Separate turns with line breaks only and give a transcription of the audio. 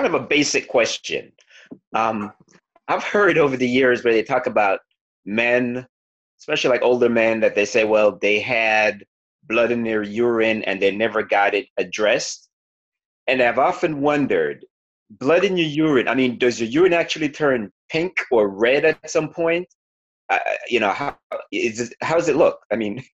Kind of a basic question. Um, I've heard over the years where they talk about men, especially like older men, that they say, well, they had blood in their urine and they never got it addressed. And I've often wondered, blood in your urine, I mean, does your urine actually turn pink or red at some point? Uh, you know, how, is it, how does it look? I mean,